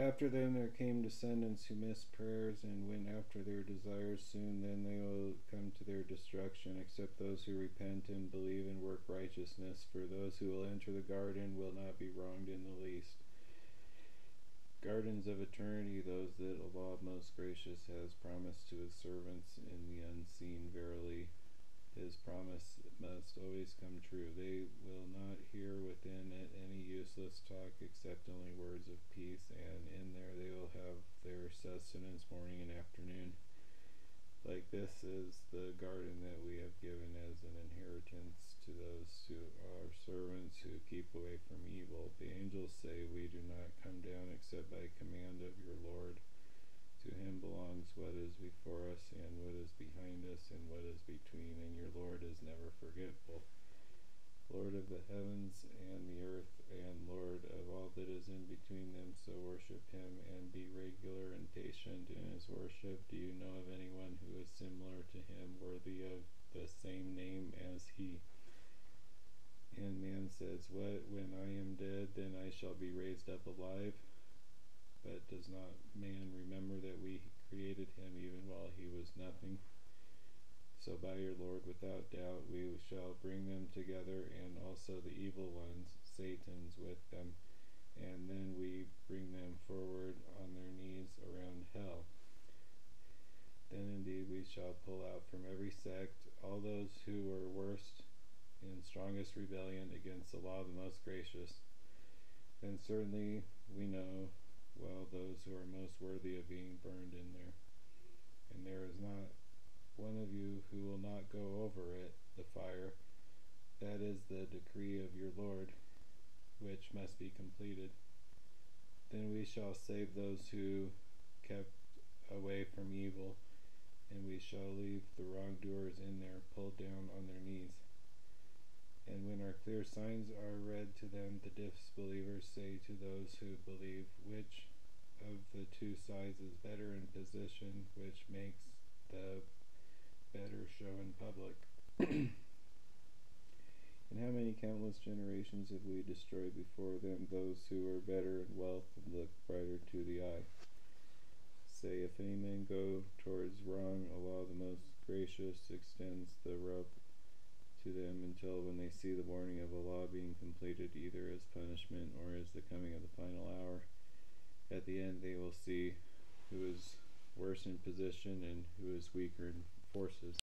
after them there came descendants who missed prayers and went after their desires. Soon then they will come to their destruction, except those who repent and believe and work righteousness. For those who will enter the garden will not be wronged in the least. Gardens of eternity, those that Allah most gracious has promised to his servants in the unseen, verily his promise must always come true. They will not hear within it any useless talk except only words of peace, and in there they will have their sustenance morning and afternoon. Like this is the garden that we have given as an inheritance to those who are servants who keep away from evil. The angels say, We do not come down except by command of your Lord. To him belongs what is before us and what is behind us and what is between, and your Lord is never forgetful. Lord of the heavens and the earth, and Lord of all that is in between them, so worship him and be regular and patient in his worship. Do you know of anyone who is similar to him, worthy of the same name as he? And man says, What when I am dead, then I shall be raised up alive? But does not man remember that we created him even while? So by your Lord, without doubt, we shall bring them together, and also the evil ones, Satan's, with them, and then we bring them forward on their knees around hell. Then indeed we shall pull out from every sect all those who were worst in strongest rebellion against the law of the most gracious. Then certainly we know well those who are most worthy of being burned in there. And there is not one of you who will not go over it, the fire. That is the decree of your Lord, which must be completed. Then we shall save those who kept away from evil, and we shall leave the wrongdoers in there, pulled down on their knees. And when our clear signs are read to them, the disbelievers say to those who believe, Which of the two sides is better in position, which makes the better show in public? and how many countless generations have we destroyed before them, those who are better in wealth and look brighter to the eye? Say, if any man go towards wrong, Allah the most gracious extends the rope to them until when they see the warning of Allah being completed either as punishment or as the coming of the final hour. At the end, they will see who is worse in position and who is weaker in forces.